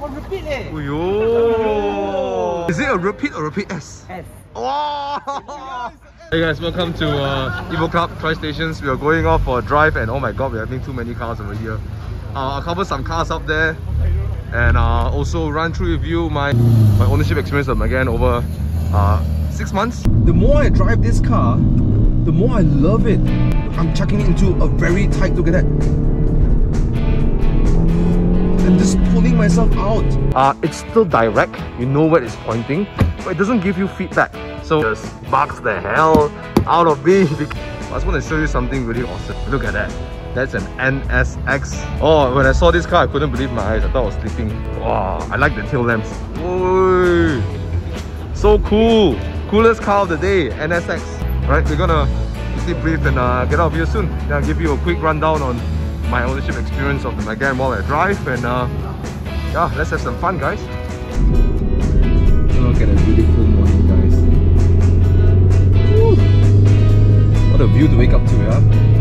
On repeat eh. Yo. Is it a repeat or repeat S? S. Wow. Hey guys, welcome to uh, Evo Club Tri Stations. We are going off for a drive and oh my god, we're having too many cars over here. Uh, I'll cover some cars up there and uh, also run through with you my, my ownership experience of Megane over uh, six months. The more I drive this car, the more I love it. I'm chucking it into a very tight, look at that. Myself out. Uh, it's still direct, you know where it's pointing, but it doesn't give you feedback. So just bugs the hell out of me. I just want to show you something really awesome. Look at that. That's an NSX. Oh, when I saw this car, I couldn't believe my eyes. I thought I was sleeping. Wow, I like the tail lamps. Whoa, so cool. Coolest car of the day, NSX. Right, we're gonna quickly brief and uh, get out of here soon. Then I'll give you a quick rundown on my ownership experience of the Megane while I drive and uh, yeah, let's have some fun guys. Look at a beautiful morning guys. Woo. What a view to wake up to, yeah?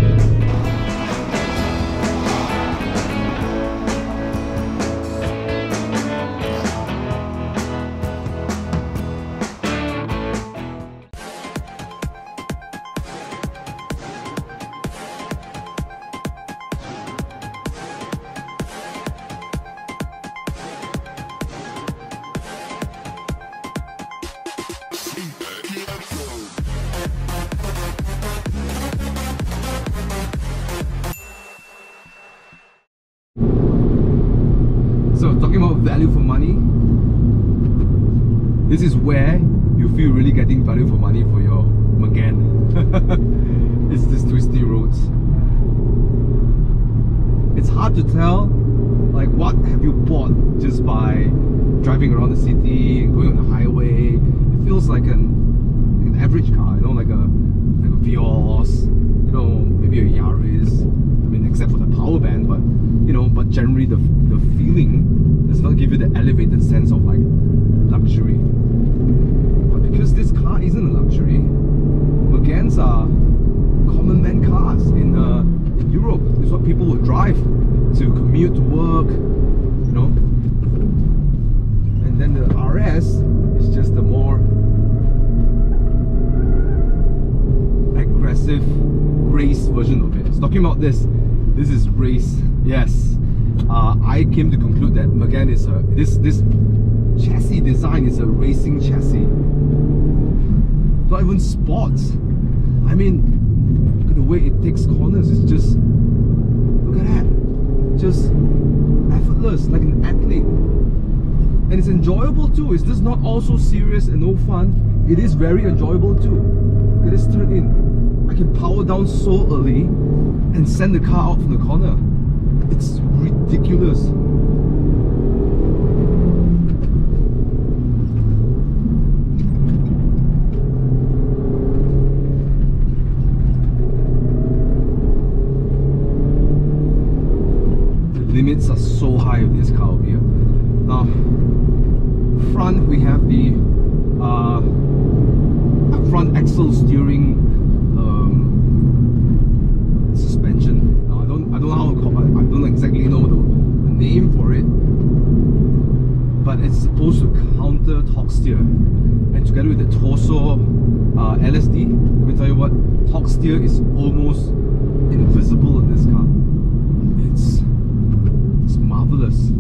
Money for your Megane. it's this twisty roads. It's hard to tell like what have you bought just by driving around the city, going on the highway. It feels like an, an average car, you know, like a like a Vios, you know, maybe a Yaris. I mean, except for the power band, but you know, but generally the the feeling does not give you the elevated sense of like luxury. But because this car isn't a luxury, Meganes are common man cars in uh, in Europe. It's what people would drive to commute to work, you know. And then the RS is just a more aggressive race version of it. It's talking about this. This is race. Yes. Uh, I came to conclude that Megane is a this this chassis design is a racing chassis. Not even sports. I mean, look at the way it takes corners. It's just look at that. Just effortless, like an athlete. And it's enjoyable too. It's just not all so serious and no fun. It is very enjoyable too. Look at this turn in. I can power down so early and send the car out from the corner. It's ridiculous. The limits are so high with this here. Now, front we have the uh, front axle steering um, suspension. Now, I don't I don't know how to call I, I don't exactly know the, the name for it, but it's supposed to counter torque steer. And together with the Torsen uh, LSD, let me tell you what, torque steer is almost invisible in this car. It's it's marvelous.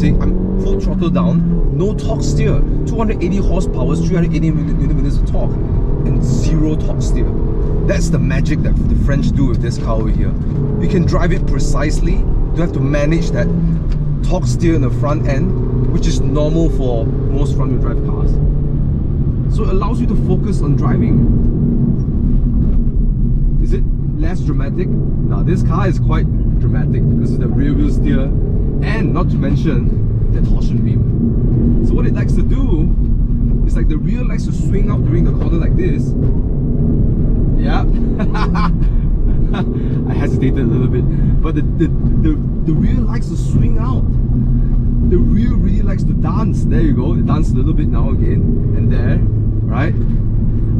See, I'm full throttle down, no torque steer, 280 horsepower, 380 millimeters of torque, and zero torque steer. That's the magic that the French do with this car over here. You can drive it precisely, you have to manage that torque steer in the front end, which is normal for most front-wheel drive cars. So it allows you to focus on driving. Is it less dramatic? Now this car is quite dramatic because of the rear wheel steer and not to mention the torsion beam. So what it likes to do is like the rear to swing out during the corner like this. Yeah. I hesitated a little bit. But the, the, the, the rear likes to swing out. The rear really likes to dance. There you go. It dances a little bit now again. And there. Right?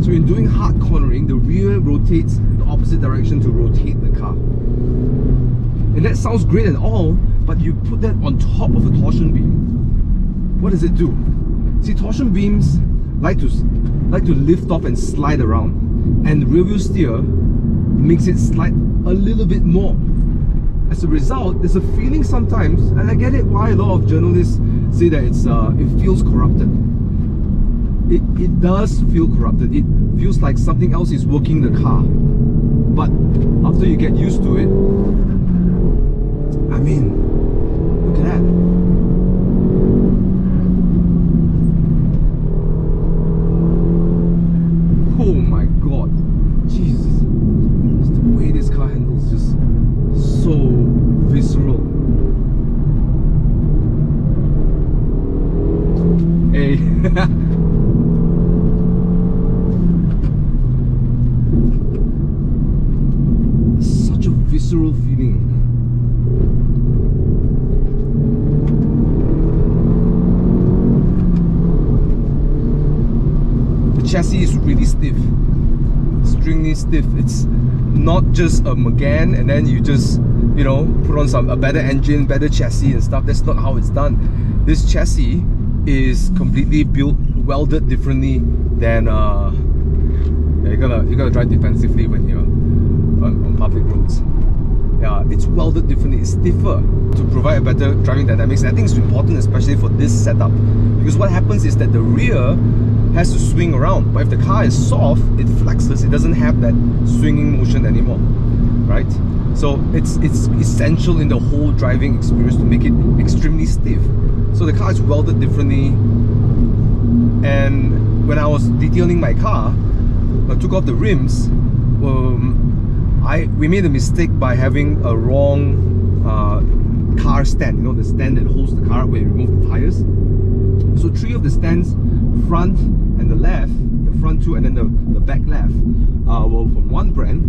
So in doing hard cornering, the rear rotates the opposite direction to rotate the car. And that sounds great and all, but you put that on top of a torsion beam. What does it do? See, torsion beams like to like to lift off and slide around, and rear wheel steer makes it slide a little bit more. As a result, there's a feeling sometimes, and I get it why a lot of journalists say that it's uh, it feels corrupted. It, it does feel corrupted. It feels like something else is working the car. But after you get used to it, I mean, look at that. Oh my god. Jesus. Just the way this car handles just so visceral. Hey. Such a visceral feeling. The chassis is really stiff, extremely. It's not just a Megane and then you just, you know, put on some a better engine, better chassis and stuff. That's not how it's done. This chassis is completely built, welded differently than uh, yeah, you're gonna you're gonna drive defensively when you're on, on public roads. Yeah, it's welded differently, it's stiffer to provide a better driving dynamics. And I think it's important, especially for this setup, because what happens is that the rear has to swing around, but if the car is soft, it flexes. It doesn't have that swinging motion anymore, right? So it's it's essential in the whole driving experience to make it extremely stiff. So the car is welded differently, and when I was detailing my car, I took off the rims. Um, I we made a mistake by having a wrong uh, car stand. You know the stand that holds the car when you remove the tires. So three of the stands, front and the left, the front two and then the, the back left, uh, were from one brand,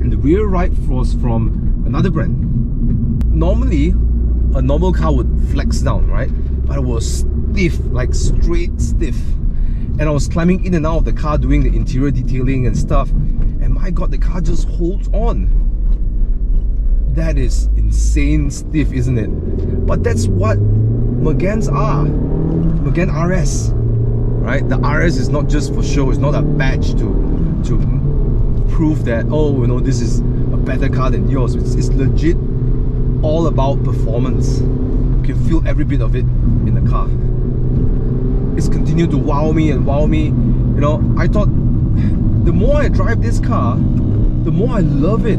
and the rear right was from another brand. Normally, a normal car would flex down, right? But it was stiff, like straight stiff. And I was climbing in and out of the car doing the interior detailing and stuff. My god, the car just holds on. That is insane stiff, isn't it? But that's what Meganes are. Megane RS, right? The RS is not just for show. It's not a badge to to prove that oh, you know, this is a better car than yours. It's, it's legit all about performance. You can feel every bit of it in the car. It's continued to wow me and wow me. You know, I thought the more I drive this car, the more I love it.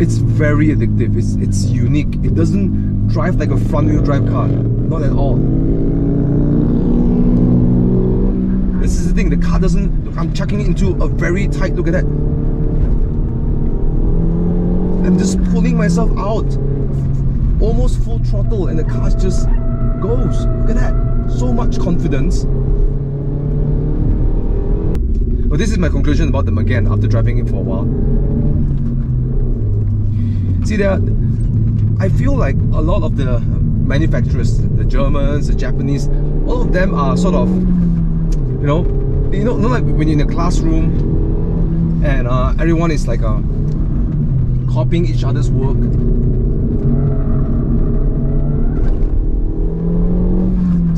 It's very addictive. It's it's unique. It doesn't drive like a front wheel drive car. Not at all. This is the thing, the car doesn't I'm chucking it into a very tight look at that. I'm just pulling myself out. Almost full throttle and the car just goes. Look at that. So much confidence. But this is my conclusion about the Megane after driving it for a while. See there, I feel like a lot of the manufacturers, the Germans, the Japanese, all of them are sort of, you know, you know, not like when you're in a classroom and uh, everyone is like uh, copying each other's work.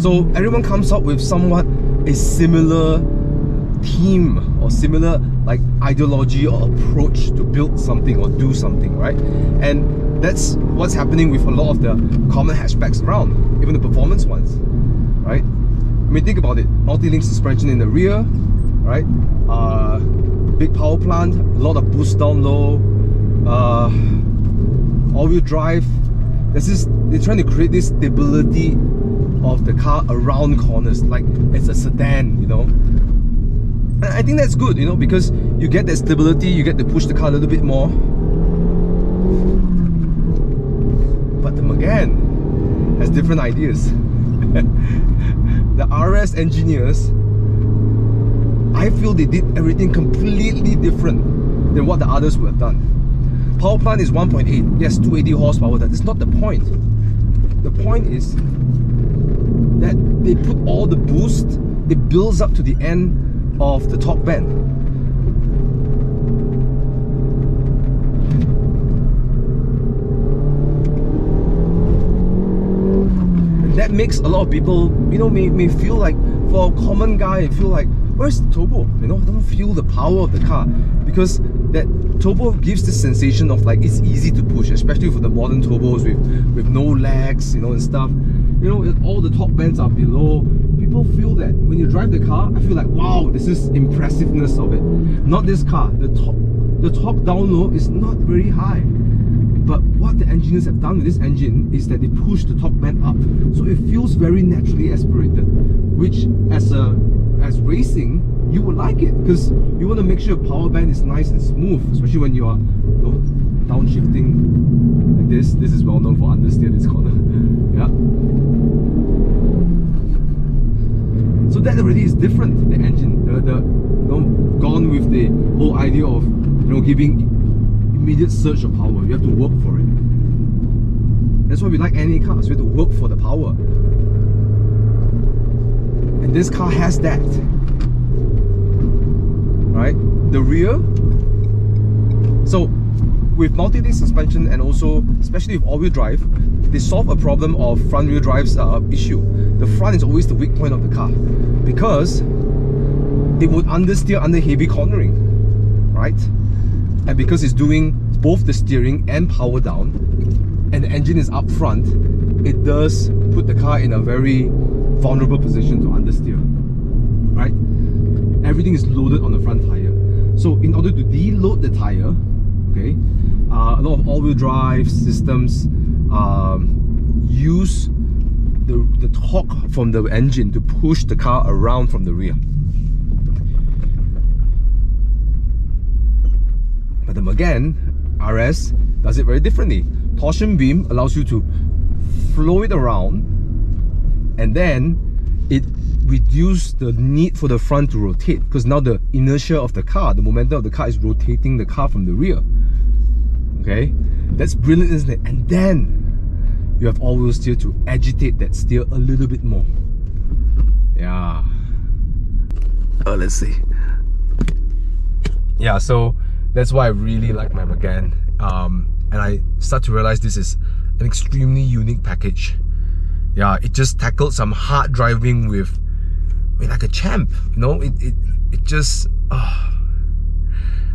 So everyone comes up with somewhat a similar theme or similar like ideology or approach to build something or do something, right? And that's what's happening with a lot of the common hatchbacks around, even the performance ones, right? I mean, think about it. Multi-link suspension in the rear, right? Uh, big power plant, a lot of boost down low, uh, all-wheel drive. This is they're trying to create this stability of the car around corners, like it's a sedan, you know. And I think that's good, you know, because you get that stability, you get to push the car a little bit more. But the Megane has different ideas. the RS engineers, I feel they did everything completely different than what the others would have done. Power plant is 1.8, yes, 280 horsepower. That is not the point. The point is that they put all the boost, it builds up to the end of the top band. that makes a lot of people, you know, may, may feel like, for a common guy, feel like, where's the turbo? You know, I don't feel the power of the car because that turbo gives the sensation of like it's easy to push, especially for the modern turbos with with no legs, you know, and stuff. You know, all the top bands are below. People feel that when you drive the car, I feel like wow, this is impressiveness of it. Not this car. The top the top down low is not very high. But what the engineers have done with this engine is that they push the top band up. So it feels very naturally aspirated, which as a as racing, you would like it because you want to make sure your power band is nice and smooth, especially when you are you know, downshifting like this. This is well known for understeer this corner. yeah. So that already is different, the engine. The, the you know, gone with the whole idea of you know giving immediate surge of power. You have to work for it. That's why we like any cars. We have to work for the power. And this car has that. Right? The rear. So with multi-disc suspension and also especially with all-wheel drive, they solve a problem of front-wheel drive's uh, issue. The front is always the weak point of the car because it would understeer under heavy cornering, right? and because it's doing both the steering and power down and the engine is up front it does put the car in a very vulnerable position to understeer right? Everything is loaded on the front tire. So in order to deload the tire okay uh, a lot of all-wheel drive systems um, use the, the torque from the engine to push the car around from the rear. But the Megane RS does it very differently. Torsion beam allows you to flow it around and then it reduces the need for the front to rotate because now the inertia of the car, the momentum of the car is rotating the car from the rear. Okay, that's brilliant, isn't it? And then you have all-wheel steer to agitate that steer a little bit more. Yeah. Oh, let's see. Yeah, so that's why I really like my Megane. Um, and I start to realize this is an extremely unique package. Yeah, it just tackled some hard driving with, with like a champ. You know, it it, it just. Uh,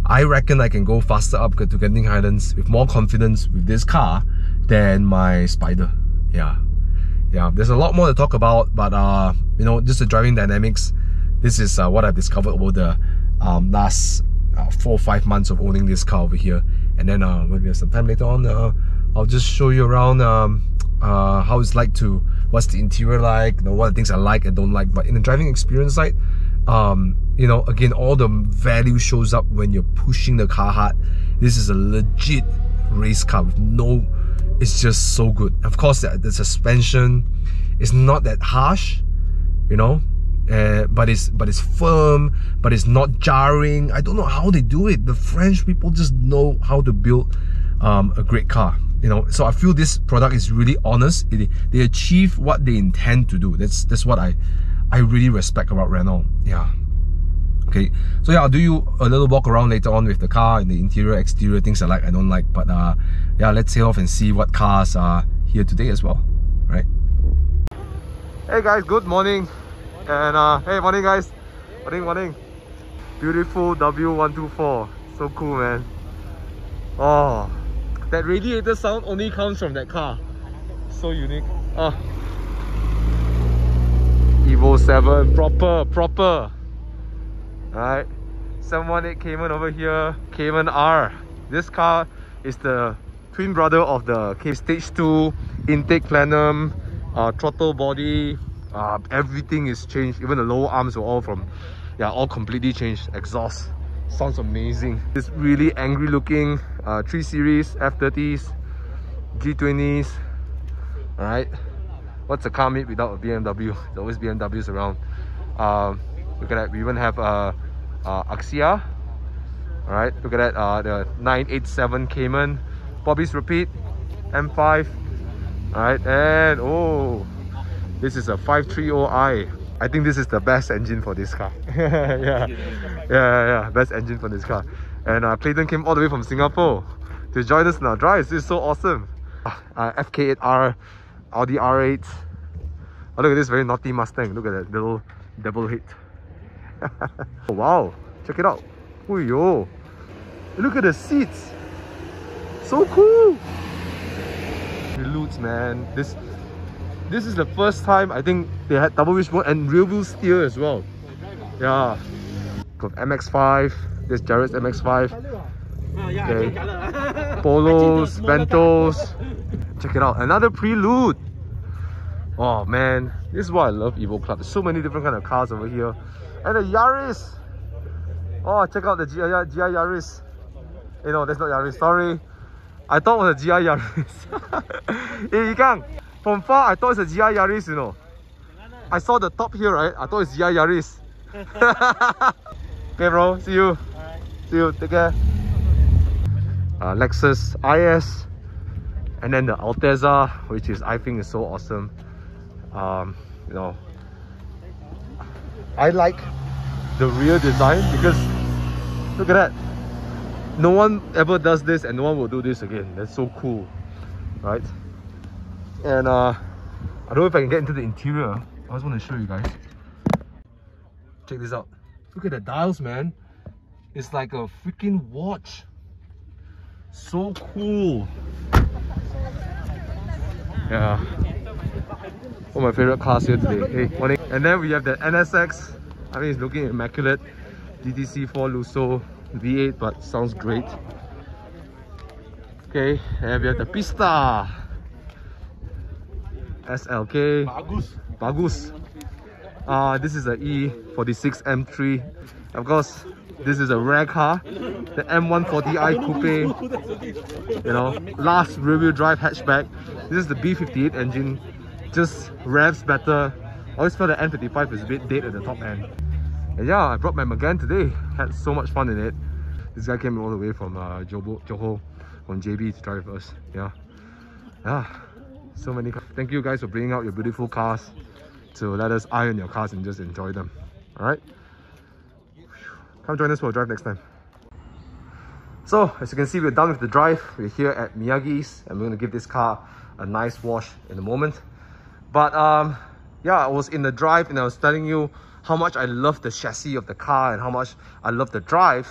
I reckon I can go faster up to Genting Highlands with more confidence with this car than my Spider. Yeah, yeah. There's a lot more to talk about, but uh, you know, just the driving dynamics. This is uh, what I've discovered over the um, last uh, four or five months of owning this car over here and then uh, when we have some time later on uh, I'll just show you around um, uh, how it's like to what's the interior like you know what the things I like and don't like. But in the driving experience side um, you know again all the value shows up when you're pushing the car hard. This is a legit race car with no it's just so good. Of course the, the suspension is not that harsh you know uh, but it's but it's firm but it's not jarring. I don't know how they do it. The french people just know how to build um, a great car you know so i feel this product is really honest. It, they achieve what they intend to do. That's that's what i i really respect about renault. Yeah. Okay. So yeah i'll do you a little walk around later on with the car and the interior exterior things i like i don't like. But uh yeah let's head off and see what cars are here today as well. Right? Hey guys. Good morning. And uh, hey, morning guys. Morning, morning. Beautiful W124. So cool, man. Oh, that radiator sound only comes from that car. So unique. Oh. Evo 7, proper, proper. Alright. 718 Cayman over here. Cayman R. This car is the twin brother of the K Stage 2 intake plenum, uh, throttle body, uh, everything is changed even the lower arms were all from yeah all completely changed exhaust sounds amazing. This really angry looking uh, 3 series f30s g20s all right what's a car made without a bmw there's always bmws around. Um, look at that. We even have uh, uh axia. All right look at that. Uh the 987 cayman. Bobby's repeat. M5 all right and oh. This is a 530i I think this is the best engine for this car. yeah. yeah, yeah, yeah, best engine for this car. And uh, Clayton came all the way from Singapore to join us in our drive. This is so awesome. Uh, FK8R, Audi R8. Oh, look at this very naughty Mustang. Look at that little double hit. oh, wow, check it out. Oh, yo. Look at the seats. So cool. Preludes, man. This this is the first time I think they had double wishbone and rear wheel steer as well. Yeah. Got MX5. There's Jared's MX5. Okay. Polos, Ventos. Check it out. Another prelude. Oh man, this is why I love Evo Club. There's so many different kind of cars over here. And the Yaris. Oh, check out the GR, GR Yaris. Eh, you know, that's not Yaris. Sorry. I thought it was a GR Yaris. hey, Yikang. From far, I thought it's a GR Yaris, you know. I saw the top here, right? I thought it's GR Yaris. okay, bro. See you. See you. Take care. Uh, Lexus IS. And then the Altezza, which is, I think is so awesome. Um, you know, I like the rear design because look at that no one ever does this and no one will do this again that's so cool right and uh i don't know if i can get into the interior. I just want to show you guys. Check this out. Look at the dials man. It's like a freaking watch. So cool. Yeah. One of my favorite cars here today. Hey morning. And then we have the nsx I mean, it's looking immaculate. GTC4Lusso V8, but sounds great. Okay, and we have the Pista. SLK. Bagus. Bagus. Uh, this is the E46 M3. Of course, this is a rare car. The M140i Coupe. You know, last rear-wheel drive hatchback. This is the B58 engine. Just revs better. I always felt the N55 is a bit dead at the top end. And yeah, I brought my Megane today. Had so much fun in it. This guy came all the way from uh, Johor, Johor from JB to drive us. Yeah. Yeah. So many. Cars. Thank you guys for bringing out your beautiful cars to let us iron your cars and just enjoy them. Alright? Come join us for a drive next time. So, as you can see, we're done with the drive. We're here at Miyagi's and we're going to give this car a nice wash in a moment. But um, yeah, I was in the drive and I was telling you how much I love the chassis of the car and how much I love the drive.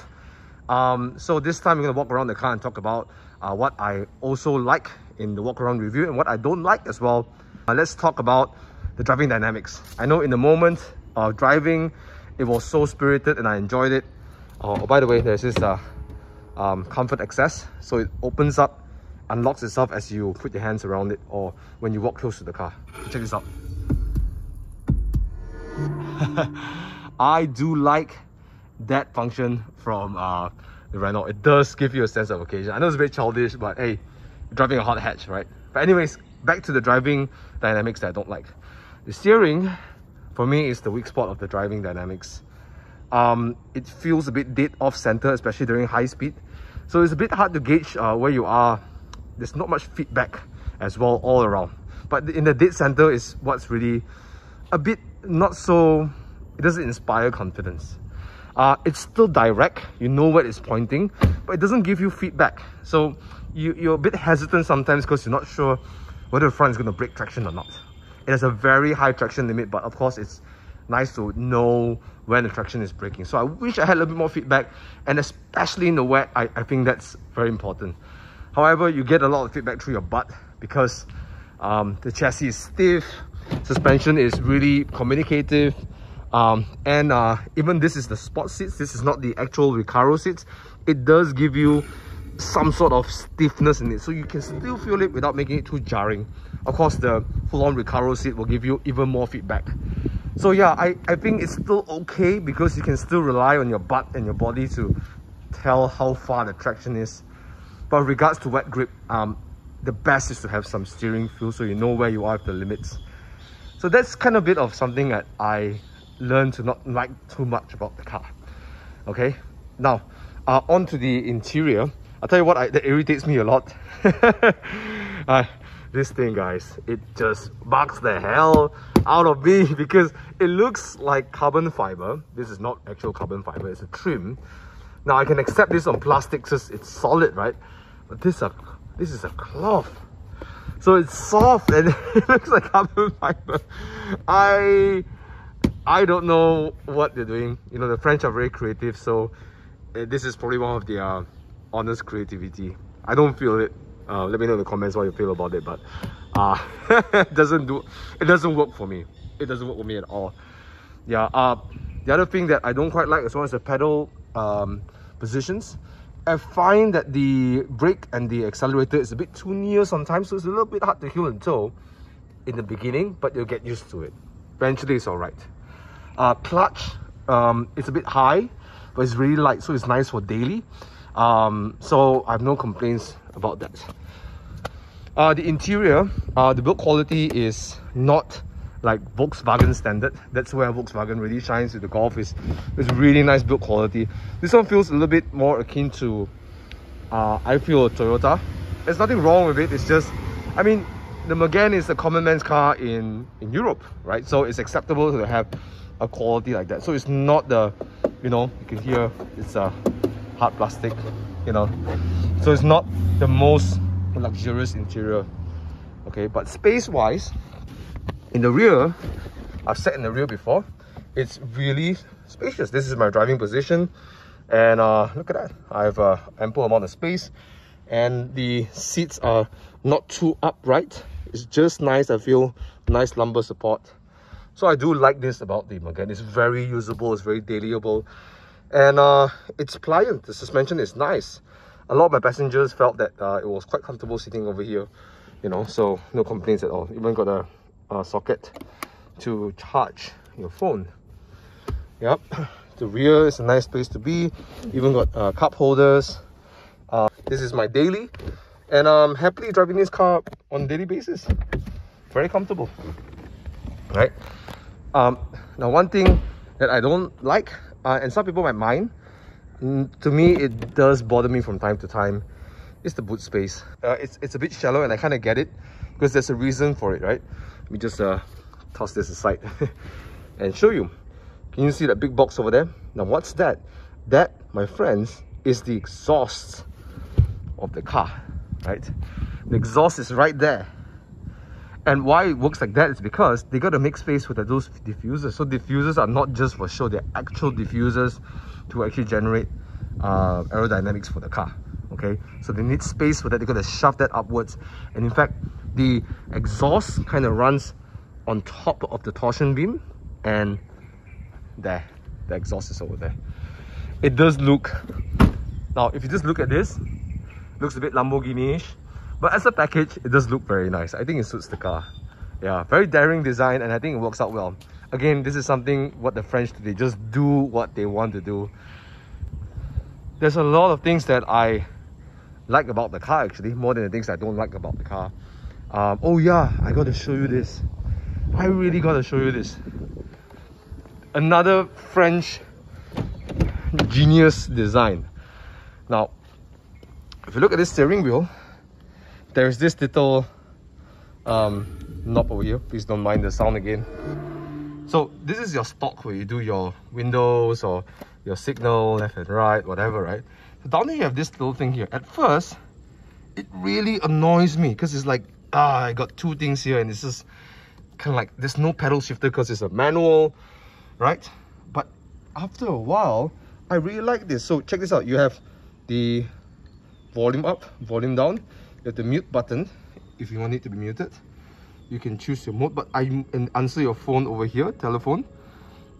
Um, so this time we're gonna walk around the car and talk about uh, what I also like in the walk around review and what I don't like as well. Uh, let's talk about the driving dynamics. I know in the moment of driving, it was so spirited and I enjoyed it. Oh, oh by the way, there's this uh, um, comfort access. So it opens up, unlocks itself as you put your hands around it or when you walk close to the car. Check this out. I do like that function from uh, the Renault. It does give you a sense of occasion. I know it's a bit childish, but hey, driving a hot hatch, right? But anyways, back to the driving dynamics that I don't like. The steering, for me, is the weak spot of the driving dynamics. Um, it feels a bit dead off center, especially during high speed. So it's a bit hard to gauge uh, where you are. There's not much feedback as well all around. But in the dead center is what's really a bit not so, it doesn't inspire confidence. Uh, it's still direct, you know where it's pointing, but it doesn't give you feedback. So you, you're a bit hesitant sometimes because you're not sure whether the front is going to break traction or not. It has a very high traction limit, but of course it's nice to know when the traction is breaking. So I wish I had a little bit more feedback, and especially in the wet, I, I think that's very important. However, you get a lot of feedback through your butt because um, the chassis is stiff, suspension is really communicative um, and uh, even this is the sport seats this is not the actual Recaro seats it does give you some sort of stiffness in it. So you can still feel it without making it too jarring. Of course the full-on Recaro seat will give you even more feedback. So yeah I, I think it's still okay because you can still rely on your butt and your body to tell how far the traction is. But regards to wet grip um, the best is to have some steering feel so you know where you are at the limits. So that's kind of bit of something that I learned to not like too much about the car. Okay, now uh, on to the interior. I'll tell you what I, that irritates me a lot. uh, this thing guys it just bugs the hell out of me because it looks like carbon fiber. This is not actual carbon fiber it's a trim. Now i can accept this on plastic because it's solid right? But this this is a cloth. So it's soft and it looks like carbon fiber. I i don't know what they're doing. You know the french are very creative so uh, this is probably one of their honest creativity. I don't feel it. Uh, let me know in the comments what you feel about it but uh it doesn't do it doesn't work for me. It doesn't work for me at all. Yeah uh the other thing that i don't quite like as well as the pedal um positions. I find that the brake and the accelerator is a bit too near sometimes so it's a little bit hard to heel and toe in the beginning but you'll get used to it. Eventually it's all right uh clutch um it's a bit high but it's really light so it's nice for daily um so i have no complaints about that uh, the interior, uh, the build quality is not like Volkswagen standard. That's where Volkswagen really shines with the Golf. is It's really nice build quality. This one feels a little bit more akin to, uh, I feel, Toyota. There's nothing wrong with it. It's just, I mean, the Megane is a common man's car in, in Europe, right? So it's acceptable to have a quality like that. So it's not the, you know, you can hear it's a hard plastic, you know. So it's not the most luxurious interior okay? But space wise in the rear i've sat in the rear before. It's really spacious. This is my driving position. And uh, look at that. I have a ample amount of space. And the seats are not too upright. It's just nice. I feel nice lumbar support. So i do like this about the Megane it's very usable. It's very dailyable and uh, it's pliant the suspension is nice. A lot of my passengers felt that uh, it was quite comfortable sitting over here you know so no complaints at all. Even got a, a socket to charge your phone. Yep the rear is a nice place to be. Even got uh, cup holders. Uh, this is my daily. And i'm happily driving this car on daily basis. Very comfortable. Right? Um now one thing that i don't like uh, and some people might mind. Mm, to me it does bother me from time to time. It's the boot space. Uh, it's it's a bit shallow and i kind of get it because there's a reason for it right? Let me just uh, toss this aside and show you. Can you see that big box over there? Now what's that? That my friends is the exhaust of the car right? The exhaust is right there and why it works like that is because they got to make space with those diffusers. So diffusers are not just for show they're actual diffusers to actually generate uh, aerodynamics for the car okay? So they need space for that They got to shove that upwards. And in fact the exhaust kind of runs on top of the torsion beam and there the exhaust is over there. It does look now if you just look at this looks a bit lamborghini-ish but as a package it does look very nice. I think it suits the car. Yeah very daring design and i think it works out well. Again this is something what the french do they just do what they want to do. There's a lot of things that i like about the car actually more than the things i don't like about the car. Um, oh yeah i gotta show you this. I really gotta show you this. Another french genius design. Now if you look at this steering wheel there's this little um, knob over here please don't mind the sound again so this is your stock where you do your windows or your signal left and right, whatever, right? So down here you have this little thing here. At first, it really annoys me because it's like, ah, I got two things here and it's just kind of like, there's no pedal shifter because it's a manual, right? But after a while, I really like this. So check this out. You have the volume up, volume down. The mute button if you want it to be muted you can choose your mode but I can answer your phone over here telephone.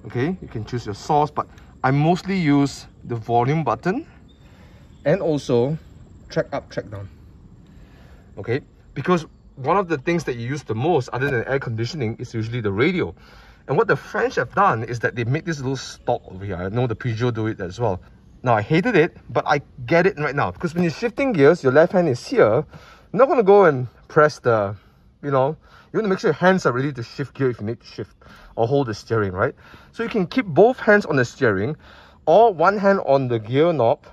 Okay you can choose your source but I mostly use the volume button and also track up track down. Okay because one of the things that you use the most other than air conditioning is usually the radio. And what the French have done is that they make this little stock over here. I know the Peugeot do it as well now I hated it but I get it right now because when you're shifting gears your left hand is here you're not going to go and press the you know you want to make sure your hands are ready to shift gear if you need to shift or hold the steering, right? So you can keep both hands on the steering or one hand on the gear knob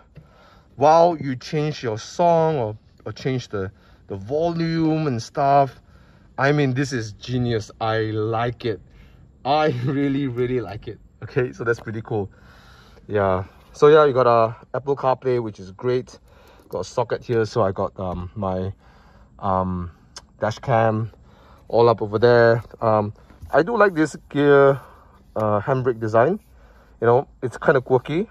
while you change your song or, or change the the volume and stuff. I mean, this is genius. I like it. I really, really like it. Okay, so that's pretty cool. Yeah. So yeah, you got a Apple CarPlay, which is great. Got a socket here, so I got um, my um, dash cam all up over there. Um, I do like this gear uh, handbrake design. You know, it's kind of quirky,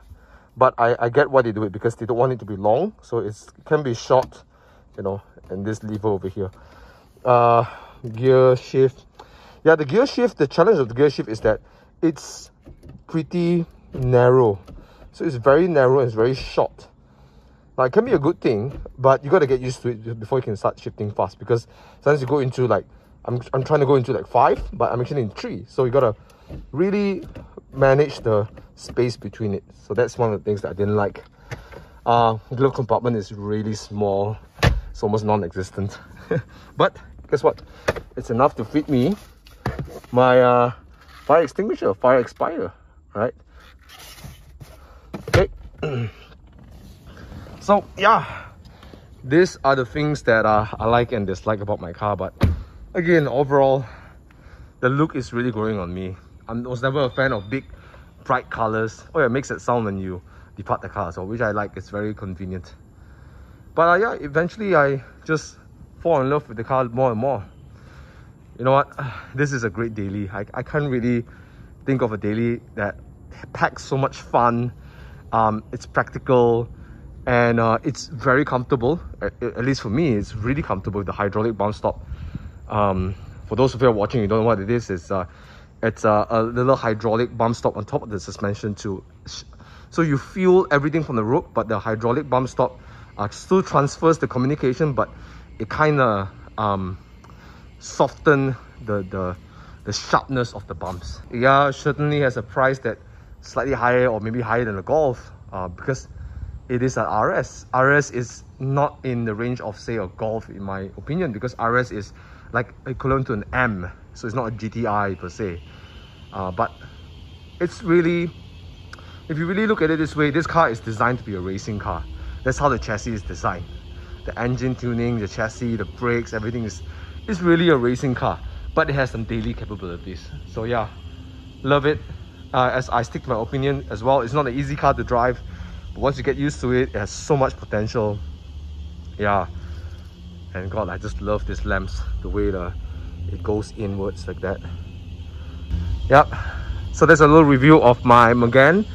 but I, I get why they do it because they don't want it to be long. So it can be short, you know, and this lever over here. Uh, gear shift. Yeah, the gear shift, the challenge of the gear shift is that it's pretty narrow. So it's very narrow and it's very short. Now it can be a good thing, but you got to get used to it before you can start shifting fast because sometimes you go into like, I'm, I'm trying to go into like five, but I'm actually in three. So you got to really manage the space between it. So that's one of the things that I didn't like. Uh, glove compartment is really small. It's almost non-existent. but guess what? It's enough to fit me my uh, fire extinguisher, fire expirer, right? So yeah, these are the things that uh, I like and dislike about my car. But again, overall, the look is really growing on me. I was never a fan of big, bright colors. Oh yeah, it makes it sound when you depart the car, so which I like. It's very convenient. But uh, yeah, eventually I just fall in love with the car more and more. You know what? This is a great daily. I, I can't really think of a daily that packs so much fun. Um, it's practical and uh, it's very comfortable. At, at, least for me, it's really comfortable with the hydraulic bump stop. Um, for those of you watching, you don't know what it is. It's uh, it's a, a little hydraulic bump stop on top of the suspension to so you feel everything from the rope but the hydraulic bump stop uh, still transfers the communication but it kind of um, soften the, the the sharpness of the bumps yeah certainly has a price that slightly higher or maybe higher than the golf uh, because it is an rs rs is not in the range of say a golf in my opinion because rs is like equivalent to an m so it's not a GTI per se. Uh, but it's really, if you really look at it this way, this car is designed to be a racing car. That's how the chassis is designed. The engine tuning, the chassis, the brakes, everything is, is really a racing car. But it has some daily capabilities. So yeah, love it. Uh, as I stick to my opinion as well, it's not an easy car to drive. But once you get used to it, it has so much potential. Yeah. And God, I just love these lamps, the way the it goes inwards like that yep so there's a little review of my Megane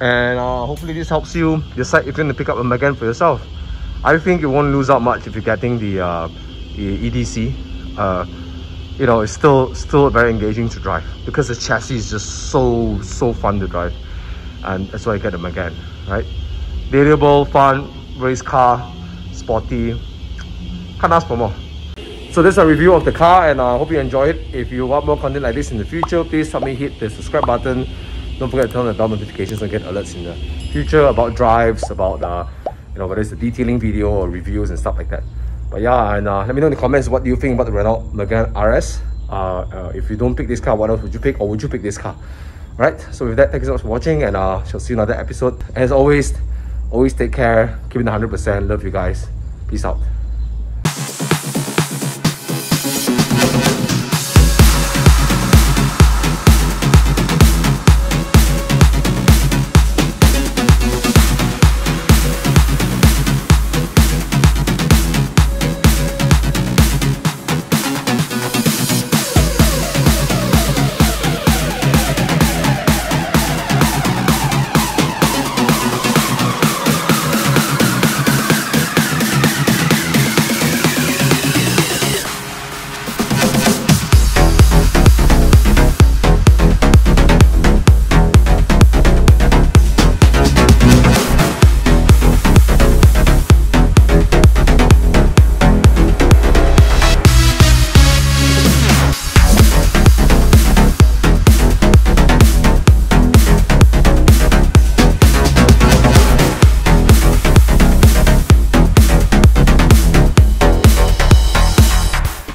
and uh, hopefully this helps you decide if you're going to pick up a Megane for yourself I think you won't lose out much if you're getting the, uh, the EDC uh, you know it's still still very engaging to drive because the chassis is just so so fun to drive and that's why I get a Megane right variable fun race car sporty can't ask for more so this is a review of the car and I hope you enjoy it. If you want more content like this in the future, please help me hit the subscribe button. Don't forget to turn on the bell notifications and get alerts in the future about drives, about uh, you know whether it's a detailing video or reviews and stuff like that. But yeah, and uh, let me know in the comments what do you think about the Renault Megane RS. Uh, uh, if you don't pick this car, what else would you pick or would you pick this car? Right, so with that, thank you so much for watching and uh, shall see you another episode. As always, always take care, keep it 100%, love you guys. Peace out.